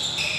Yes.